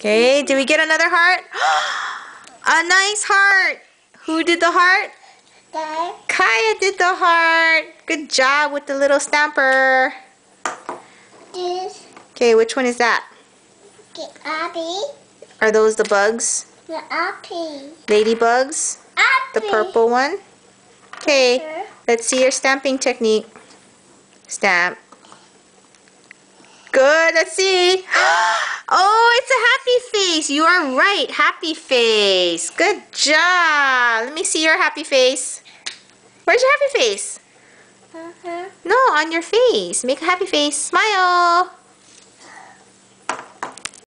Okay, did we get another heart? A nice heart. Who did the heart? There. Kaya did the heart. Good job with the little stamper. This. Okay, which one is that? The Abby. Are those the bugs? The Abby. Ladybugs? Abby. The purple one? Okay, let's see your stamping technique. Stamp. Good, let's see. Happy face. You are right, happy face. Good job. Let me see your happy face. Where's your happy face? Uh-huh. No, on your face. Make a happy face. Smile.